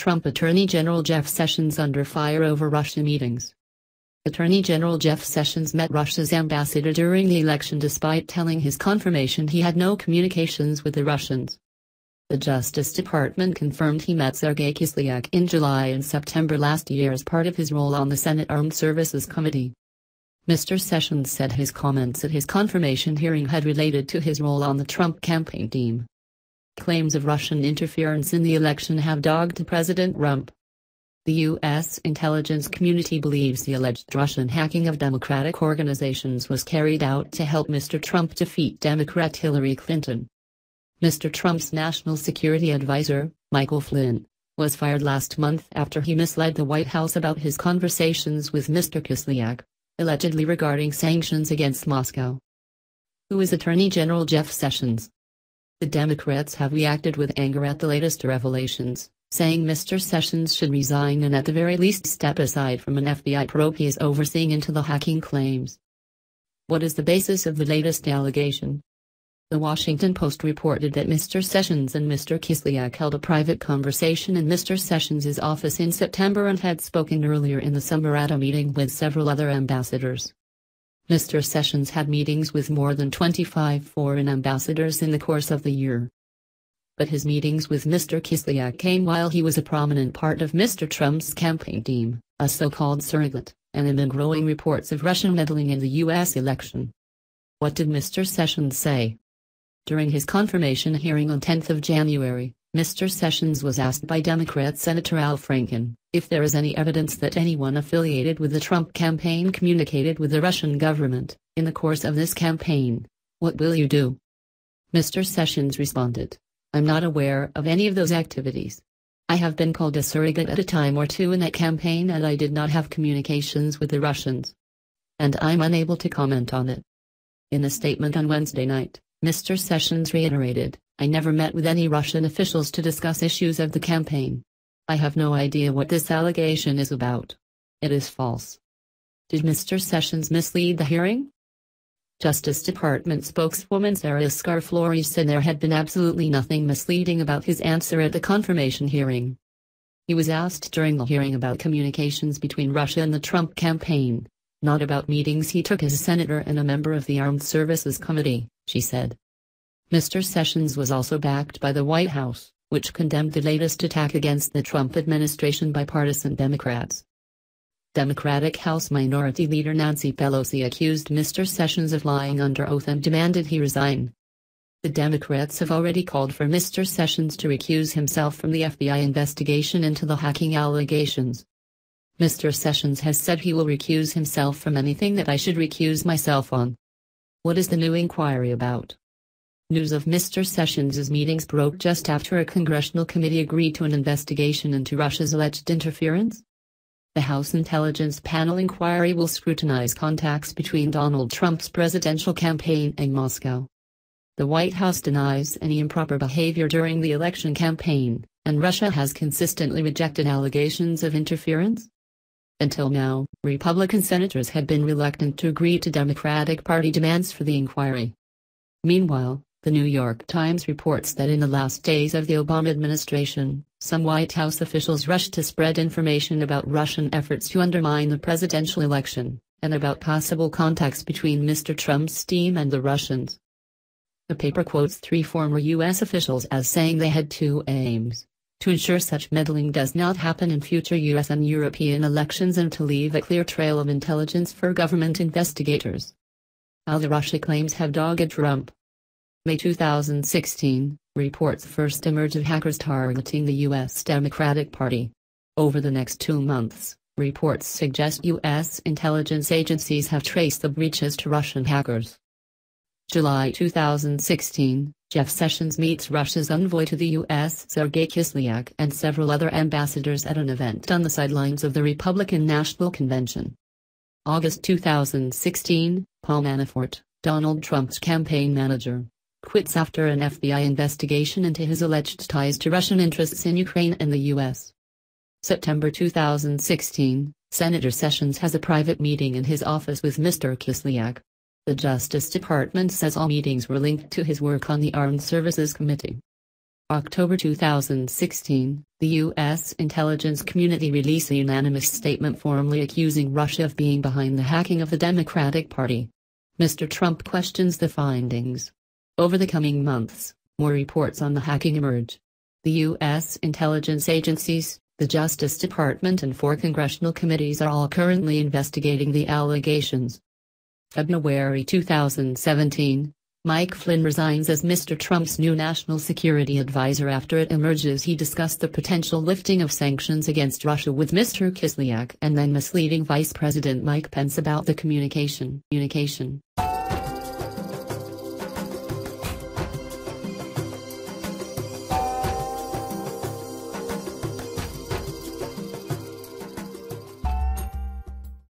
Trump Attorney General Jeff Sessions under fire over Russia meetings. Attorney General Jeff Sessions met Russia's ambassador during the election despite telling his confirmation he had no communications with the Russians. The Justice Department confirmed he met Sergei Kislyak in July and September last year as part of his role on the Senate Armed Services Committee. Mr. Sessions said his comments at his confirmation hearing had related to his role on the Trump campaign team. Claims of Russian interference in the election have dogged President Trump. The U.S. intelligence community believes the alleged Russian hacking of Democratic organizations was carried out to help Mr. Trump defeat Democrat Hillary Clinton. Mr. Trump's national security advisor, Michael Flynn, was fired last month after he misled the White House about his conversations with Mr. Kislyak, allegedly regarding sanctions against Moscow. Who is Attorney General Jeff Sessions? The Democrats have reacted with anger at the latest revelations saying Mr. Sessions should resign and at the very least step aside from an FBI probe he is overseeing into the hacking claims. What is the basis of the latest allegation? The Washington Post reported that Mr. Sessions and Mr. Kislyak held a private conversation in Mr. Sessions' office in September and had spoken earlier in the summer at a meeting with several other ambassadors. Mr. Sessions had meetings with more than 25 foreign ambassadors in the course of the year but his meetings with Mr. Kislyak came while he was a prominent part of Mr. Trump's campaign team, a so-called surrogate, and amid growing reports of Russian meddling in the U.S. election. What did Mr. Sessions say? During his confirmation hearing on 10th of January, Mr. Sessions was asked by Democrat Senator Al Franken if there is any evidence that anyone affiliated with the Trump campaign communicated with the Russian government in the course of this campaign. What will you do? Mr. Sessions responded, I'm not aware of any of those activities. I have been called a surrogate at a time or two in that campaign and I did not have communications with the Russians. And I'm unable to comment on it. In a statement on Wednesday night, Mr. Sessions reiterated, I never met with any Russian officials to discuss issues of the campaign. I have no idea what this allegation is about. It is false. Did Mr. Sessions mislead the hearing? Justice Department spokeswoman Sarah Isgur Flores said there had been absolutely nothing misleading about his answer at the confirmation hearing. He was asked during the hearing about communications between Russia and the Trump campaign, not about meetings he took as a senator and a member of the Armed Services Committee, she said. Mr. Sessions was also backed by the White House, which condemned the latest attack against the Trump administration by partisan Democrats. Democratic House Minority Leader Nancy Pelosi accused Mr. Sessions of lying under oath and demanded he resign. The Democrats have already called for Mr. Sessions to recuse himself from the FBI investigation into the hacking allegations. Mr. Sessions has said he will recuse himself from anything that I should recuse myself on. What is the new inquiry about? News of Mr. Sessions' meetings broke just after a congressional committee agreed to an investigation into Russia's alleged interference. The House Intelligence Panel inquiry will scrutinize contacts between Donald Trump's presidential campaign and Moscow. The White House denies any improper behavior during the election campaign, and Russia has consistently rejected allegations of interference. Until now, Republican senators had been reluctant to agree to Democratic Party demands for the inquiry. Meanwhile, the New York Times reports that in the last days of the Obama administration, some White House officials rushed to spread information about Russian efforts to undermine the presidential election, and about possible contacts between Mr. Trump's team and the Russians. The paper quotes three former U.S. officials as saying they had two aims to ensure such meddling does not happen in future U.S. and European elections and to leave a clear trail of intelligence for government investigators. How the Russia claims have dogged Trump. May 2016, reports first emerge of hackers targeting the U.S. Democratic Party. Over the next two months, reports suggest U.S. intelligence agencies have traced the breaches to Russian hackers. July 2016, Jeff Sessions meets Russia's envoy to the U.S. Sergei Kislyak and several other ambassadors at an event on the sidelines of the Republican National Convention. August 2016, Paul Manafort, Donald Trump's campaign manager, quits after an FBI investigation into his alleged ties to Russian interests in Ukraine and the U.S. September 2016, Senator Sessions has a private meeting in his office with Mr. Kislyak. The Justice Department says all meetings were linked to his work on the Armed Services Committee. October 2016, the U.S. intelligence community released a unanimous statement formally accusing Russia of being behind the hacking of the Democratic Party. Mr. Trump questions the findings. Over the coming months, more reports on the hacking emerge. The U.S. intelligence agencies, the Justice Department and four congressional committees are all currently investigating the allegations. February 2017, Mike Flynn resigns as Mr. Trump's new national security advisor after it emerges he discussed the potential lifting of sanctions against Russia with Mr. Kislyak and then misleading Vice President Mike Pence about the communication. communication.